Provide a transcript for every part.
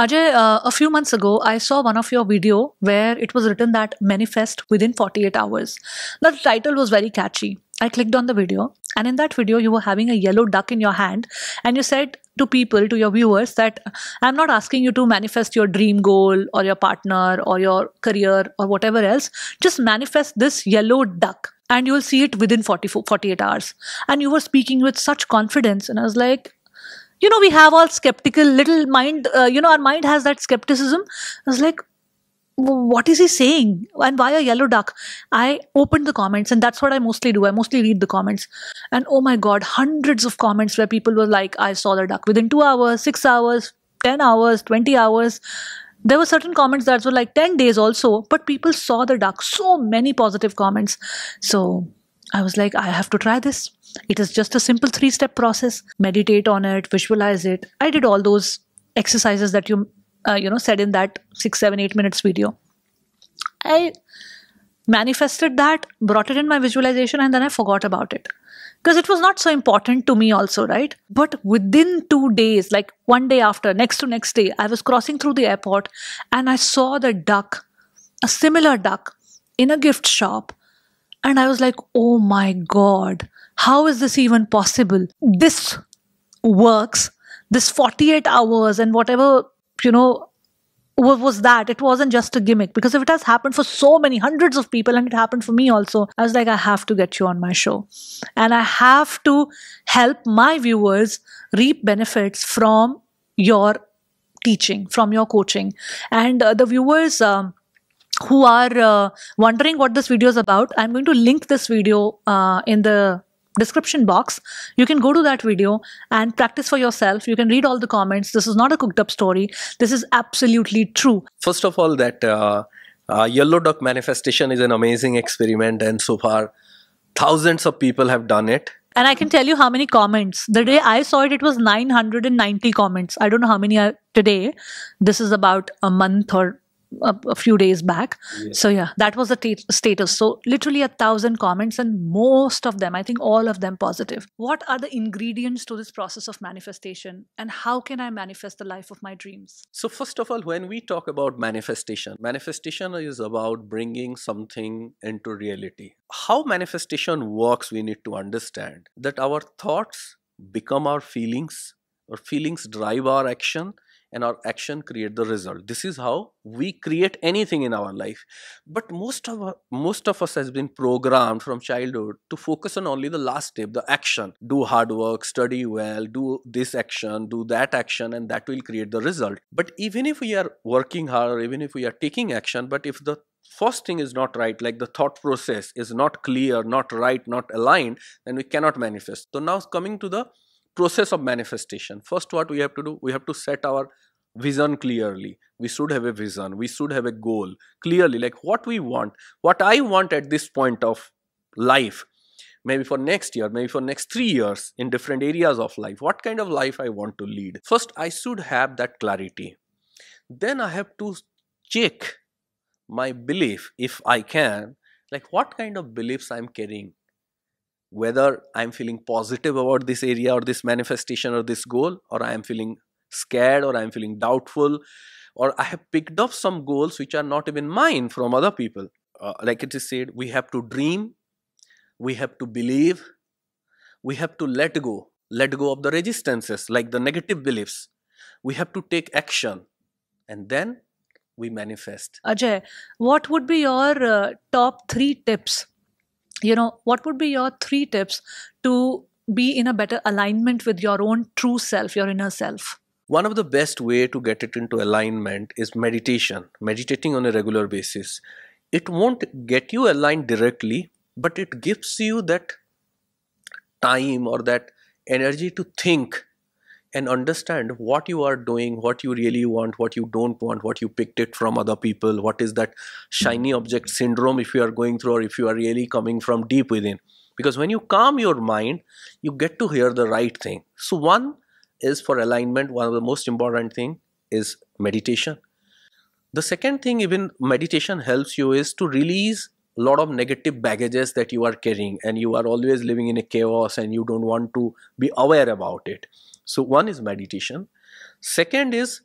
Ajay, uh, a few months ago, I saw one of your video where it was written that manifest within 48 hours. The title was very catchy. I clicked on the video, and in that video, you were having a yellow duck in your hand, and you said to people, to your viewers, that I'm not asking you to manifest your dream goal or your partner or your career or whatever else. Just manifest this yellow duck, and you will see it within 40, 48 hours. And you were speaking with such confidence, and I was like, you know we have all skeptical little mind uh, you know our mind has that skepticism. I was like what is he saying? And why a yellow duck? I opened the comments and that's what i mostly do. I mostly read the comments. And oh my god hundreds of comments where people were like i saw the duck within 2 hours 6 hours 10 hours 20 hours. There were certain comments that were like 10 days also but people saw the duck. So many positive comments. So i was like i have to try this it is just a simple three step process. Meditate on it, visualize it. I did all those exercises that you uh, you know said in that six, seven, eight minutes video. I manifested that, brought it in my visualization, and then I forgot about it because it was not so important to me also right but within two days like one day after next to next day i was crossing through the airport and i saw the duck a similar duck in a gift shop and i was like oh my god how is this even possible? This works. This 48 hours and whatever, you know, was that? It wasn't just a gimmick because if it has happened for so many hundreds of people and it happened for me also, I was like, I have to get you on my show. And I have to help my viewers reap benefits from your teaching, from your coaching. And uh, the viewers, um, who are uh, wondering what this video is about, I'm going to link this video uh, in the description box. You can go to that video and practice for yourself. You can read all the comments. This is not a cooked up story. This is absolutely true. First of all, that uh, uh, yellow duck manifestation is an amazing experiment, and so far, thousands of people have done it. And I can tell you how many comments. The day I saw it, it was 990 comments. I don't know how many are today. This is about a month or a, a few days back. So yeah, that was the t- status. So literally a thousand comments, and most of them, I think all of them positive. What are the ingredients to this process of manifestation, and how can I manifest the life of my dreams? So first of all, when we talk about manifestation, manifestation is about bringing something into reality. How manifestation works, we need to understand that our thoughts become our feelings, or feelings drive our action and our action create the result. This is how we create anything in our life. But most of our, most of us has been programmed from childhood to focus on only the last step the action. Do hard work study well do this action do that action and that will create the result. But even if we are working hard or even if we are taking action but if the first thing is not right like the thought process is not clear not right not aligned then we cannot manifest. So now coming to the process of manifestation. First what we have to do we have to set our vision clearly. We should have a vision. We should have a goal clearly. Like what we want what i want at this point of life maybe for next year maybe for next 3 years in different areas of life what kind of life i want to lead? First i should have that clarity. Then i have to check my belief if i can like what kind of beliefs i'm carrying whether I'm feeling positive about this area or this manifestation or this goal, or I am feeling scared or I'm feeling doubtful, or I have picked up some goals which are not even mine from other people. Uh, like it is said, we have to dream, we have to believe, we have to let go, let go of the resistances like the negative beliefs. We have to take action and then we manifest. Ajay, what would be your uh, top three tips you know what would be your three tips to be in a better alignment with your own true self your inner self? One of the best way to get it into alignment is meditation meditating on a regular basis. It won't get you aligned directly but it gives you that time or that energy to think and understand what you are doing, what you really want, what you don't want, what you picked it from other people, what is that shiny object syndrome if you are going through or if you are really coming from deep within. Because when you calm your mind, you get to hear the right thing. So one is for alignment, one of the most important thing is meditation. The second thing even meditation helps you is to release lot of negative baggages that you are carrying and you are always living in a chaos and you don't want to be aware about it. So one is meditation. Second is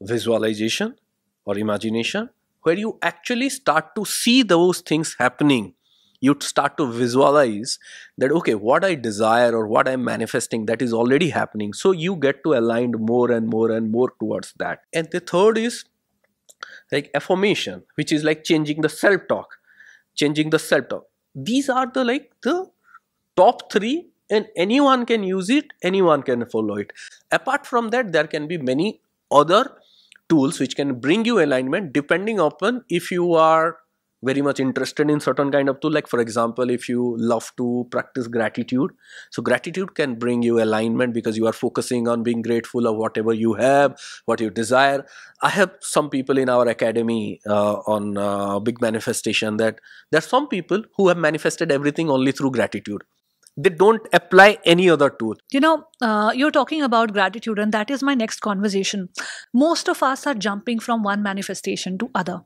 visualization or imagination where you actually start to see those things happening. You start to visualize that okay what i desire or what i'm manifesting that is already happening. So you get to align more and more and more towards that. And the third is like affirmation which is like changing the self talk changing the talk these are the like the top 3 and anyone can use it anyone can follow it. Apart from that there can be many other tools which can bring you alignment depending upon if you are very much interested in certain kind of tool. Like for example if you love to practice gratitude so gratitude can bring you alignment because you are focusing on being grateful of whatever you have what you desire. I have some people in our academy uh, on uh, big manifestation that there are some people who have manifested everything only through gratitude they don't apply any other tool You know, uh, you're talking about gratitude, and that is my next conversation. Most of us are jumping from one manifestation to other.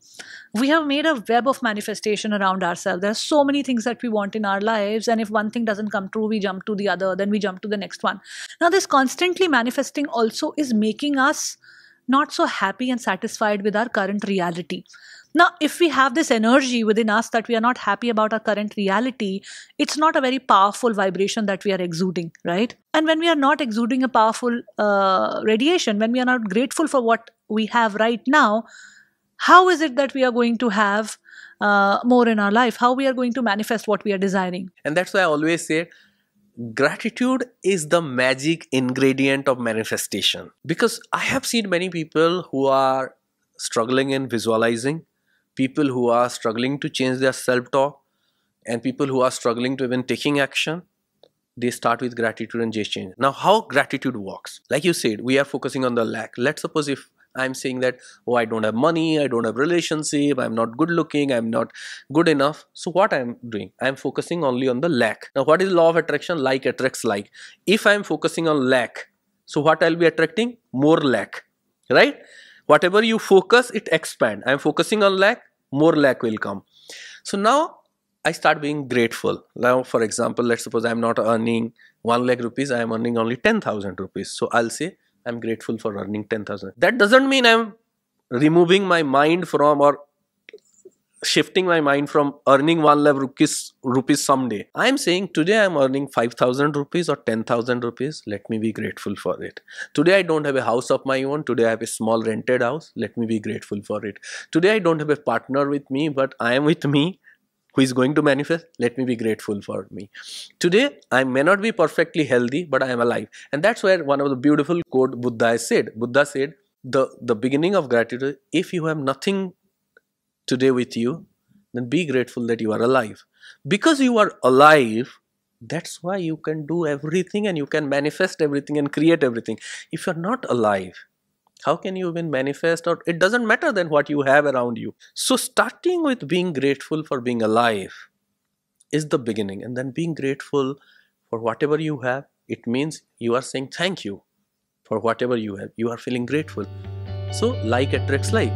We have made a web of manifestation around ourselves. There are so many things that we want in our lives, and if one thing doesn't come true, we jump to the other, then we jump to the next one. Now, this constantly manifesting also is making us not so happy and satisfied with our current reality. Now, if we have this energy within us that we are not happy about our current reality, it's not a very powerful vibration that we are exuding, right? And when we are not exuding a powerful uh, radiation, when we are not grateful for what we have right now, how is it that we are going to have uh, more in our life? How we are going to manifest what we are desiring? and that's why i always say gratitude is the magic ingredient of manifestation. Because i have seen many people who are struggling in visualizing people who are struggling to change their self talk and people who are struggling to even taking action they start with gratitude and just change. Now how gratitude works? Like you said we are focusing on the lack. Let's suppose if i'm saying that oh i don't have money i don't have relationship i'm not good looking i'm not good enough. So what i'm doing? I'm focusing only on the lack. Now what is law of attraction? Like attracts like. If i'm focusing on lack so what i'll be attracting? More lack right? Whatever you focus it expand. I'm focusing on lack more lack will come. So now i start being grateful. Now for example let's suppose i'm not earning 1 lakh rupees i am earning only 10000 rupees. So i'll say i'm grateful for earning 10000 that doesn't mean i'm removing my mind from or shifting my mind from earning 1 lakh rupees rupees someday. I'm saying today i'm earning 5000 rupees or 10000 rupees. Let me be grateful for it. Today i don't have a house of my own. Today i have a small rented house. Let me be grateful for it. Today i don't have a partner with me but i am with me who is going to manifest let me be grateful for me. Today i may not be perfectly healthy but i am alive. And that's where one of the beautiful quote buddha said. Buddha said the the beginning of gratitude if you have nothing today with you then be grateful that you are alive. Because you are alive that's why you can do everything and you can manifest everything and create everything. If you're not alive how can you even manifest or it doesn't matter then what you have around you. So starting with being grateful for being alive is the beginning and then being grateful for whatever you have it means you are saying thank you for whatever you have. You are feeling grateful. So like attracts like